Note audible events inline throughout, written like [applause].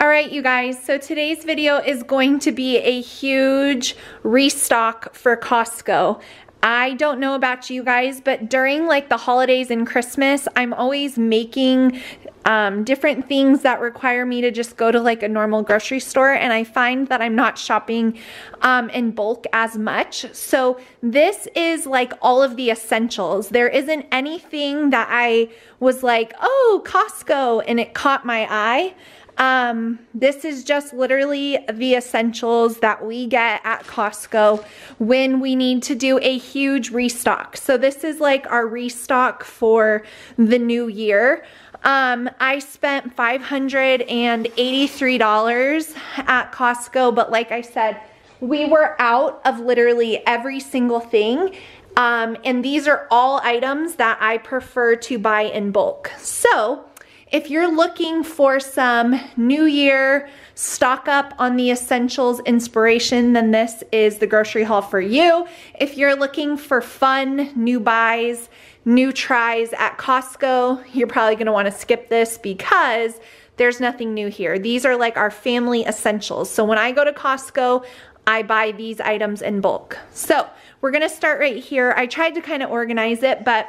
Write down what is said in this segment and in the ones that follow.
All right, you guys, so today's video is going to be a huge restock for Costco. I don't know about you guys, but during like the holidays and Christmas, I'm always making um, different things that require me to just go to like a normal grocery store and I find that I'm not shopping um, in bulk as much. So this is like all of the essentials. There isn't anything that I was like, oh, Costco, and it caught my eye. Um, this is just literally the essentials that we get at Costco when we need to do a huge restock. So this is like our restock for the new year. Um, I spent $583 at Costco, but like I said, we were out of literally every single thing. Um, and these are all items that I prefer to buy in bulk. So if you're looking for some new year stock up on the essentials inspiration, then this is the grocery haul for you. If you're looking for fun new buys, new tries at Costco, you're probably gonna wanna skip this because there's nothing new here. These are like our family essentials. So when I go to Costco, I buy these items in bulk. So we're gonna start right here. I tried to kind of organize it, but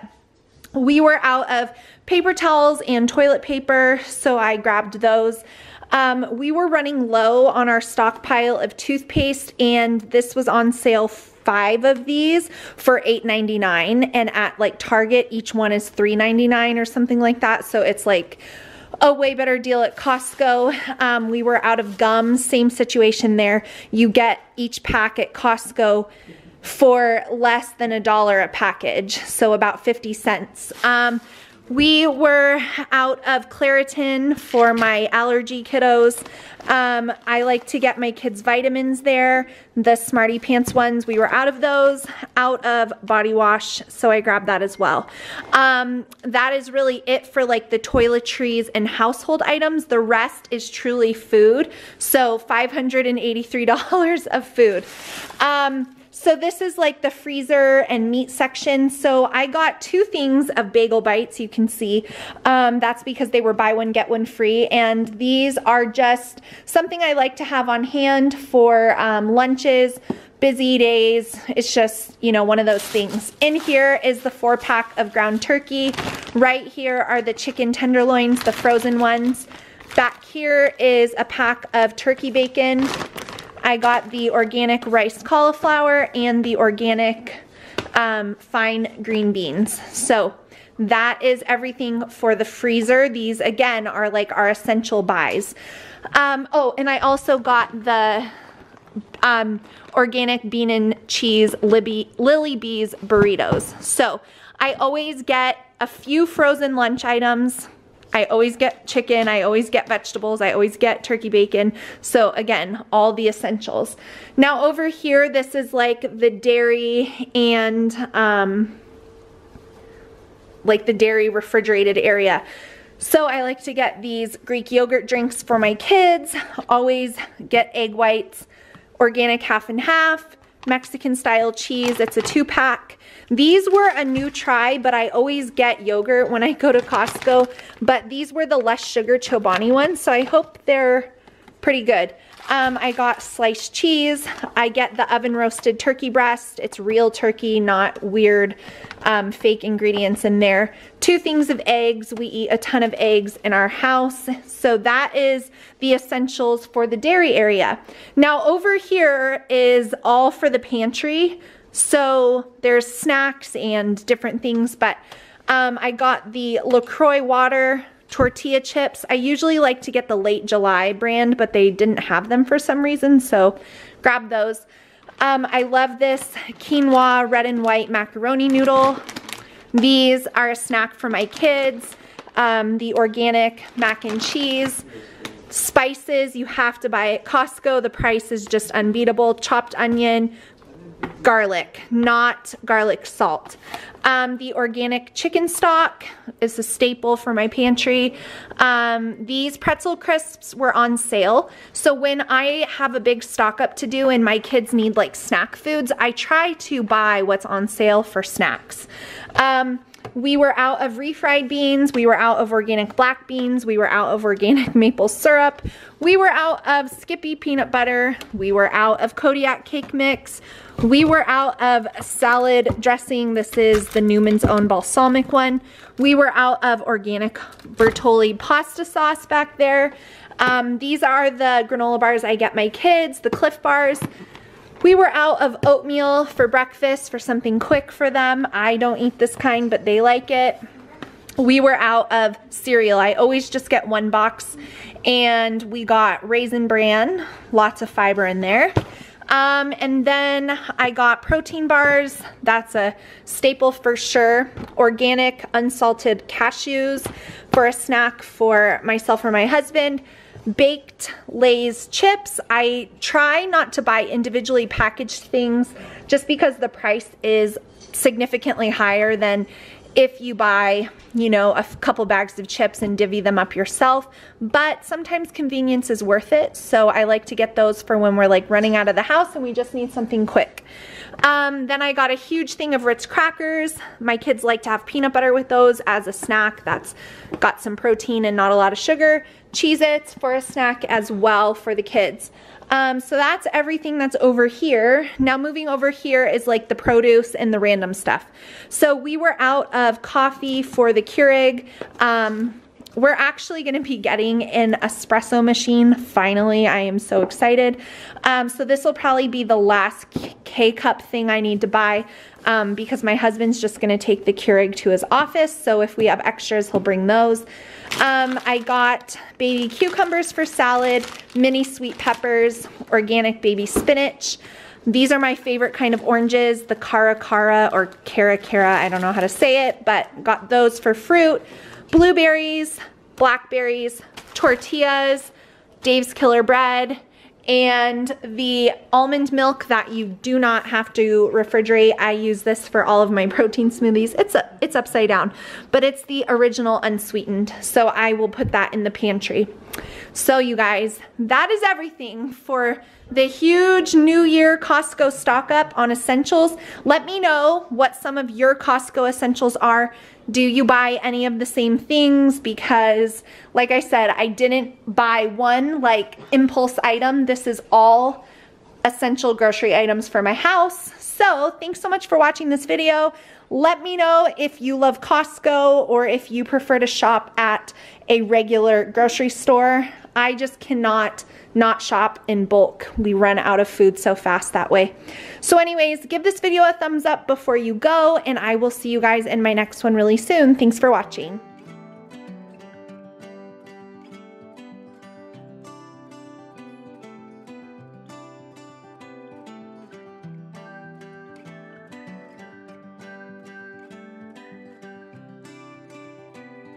we were out of paper towels and toilet paper, so I grabbed those. Um, we were running low on our stockpile of toothpaste and this was on sale five of these for $8.99 and at like Target each one is $3.99 or something like that so it's like a way better deal at Costco. Um, we were out of gum, same situation there. You get each pack at Costco for less than a dollar a package, so about 50 cents. Um, we were out of Claritin for my allergy kiddos. Um, I like to get my kids vitamins there. The Smarty Pants ones, we were out of those, out of body wash, so I grabbed that as well. Um, that is really it for like the toiletries and household items. The rest is truly food, so $583 of food. Um, so this is like the freezer and meat section. So I got two things of bagel bites, you can see. Um, that's because they were buy one, get one free. And these are just something I like to have on hand for um, lunches, busy days. It's just, you know, one of those things. In here is the four pack of ground turkey. Right here are the chicken tenderloins, the frozen ones. Back here is a pack of turkey bacon. I got the organic rice cauliflower and the organic um, fine green beans. So that is everything for the freezer. These again are like our essential buys. Um, oh, and I also got the um, organic bean and cheese Libby, Lily Bees burritos. So I always get a few frozen lunch items I always get chicken, I always get vegetables, I always get turkey bacon. So again, all the essentials. Now over here, this is like the dairy and um, like the dairy refrigerated area. So I like to get these Greek yogurt drinks for my kids, always get egg whites, organic half and half, Mexican style cheese. It's a two pack. These were a new try, but I always get yogurt when I go to Costco. But these were the less sugar Chobani ones, so I hope they're pretty good. Um, I got sliced cheese. I get the oven roasted turkey breast. It's real turkey, not weird um, fake ingredients in there. Two things of eggs. We eat a ton of eggs in our house. So that is the essentials for the dairy area. Now over here is all for the pantry. So there's snacks and different things, but um, I got the LaCroix water tortilla chips. I usually like to get the late July brand, but they didn't have them for some reason, so grab those. Um, I love this quinoa red and white macaroni noodle. These are a snack for my kids. Um, the organic mac and cheese. Spices you have to buy at Costco. The price is just unbeatable. Chopped onion, garlic, not garlic salt. Um, the organic chicken stock is a staple for my pantry. Um, these pretzel crisps were on sale. So when I have a big stock up to do and my kids need like snack foods, I try to buy what's on sale for snacks. Um, we were out of refried beans, we were out of organic black beans, we were out of organic [laughs] maple syrup, we were out of Skippy peanut butter, we were out of Kodiak cake mix, we were out of salad dressing. This is the Newman's Own balsamic one. We were out of organic Bertolli pasta sauce back there. Um, these are the granola bars I get my kids, the Clif bars. We were out of oatmeal for breakfast for something quick for them. I don't eat this kind, but they like it. We were out of cereal. I always just get one box and we got Raisin Bran, lots of fiber in there. Um, and then I got protein bars. That's a staple for sure. Organic unsalted cashews for a snack for myself or my husband baked Lay's chips. I try not to buy individually packaged things just because the price is significantly higher than if you buy, you know, a couple bags of chips and divvy them up yourself. But sometimes convenience is worth it. So I like to get those for when we're like running out of the house and we just need something quick. Um, then I got a huge thing of Ritz crackers. My kids like to have peanut butter with those as a snack. That's got some protein and not a lot of sugar. Cheez-Its for a snack as well for the kids. Um, so that's everything that's over here. Now moving over here is like the produce and the random stuff. So we were out of coffee for the Keurig. Um, we're actually gonna be getting an espresso machine finally. I am so excited. Um, so this will probably be the last K-cup thing I need to buy um, because my husband's just gonna take the Keurig to his office. So if we have extras, he'll bring those. Um, I got baby cucumbers for salad, mini sweet peppers, organic baby spinach. These are my favorite kind of oranges, the Cara Cara or Cara Cara, I don't know how to say it, but got those for fruit. Blueberries, blackberries, tortillas, Dave's Killer Bread, and the almond milk that you do not have to refrigerate. I use this for all of my protein smoothies. It's a, it's upside down, but it's the original unsweetened. So I will put that in the pantry. So you guys, that is everything for the huge New Year Costco stock up on essentials. Let me know what some of your Costco essentials are. Do you buy any of the same things? Because like I said, I didn't buy one like impulse item. This is all essential grocery items for my house. So thanks so much for watching this video. Let me know if you love Costco or if you prefer to shop at a regular grocery store. I just cannot not shop in bulk. We run out of food so fast that way. So anyways, give this video a thumbs up before you go and I will see you guys in my next one really soon. Thanks for watching.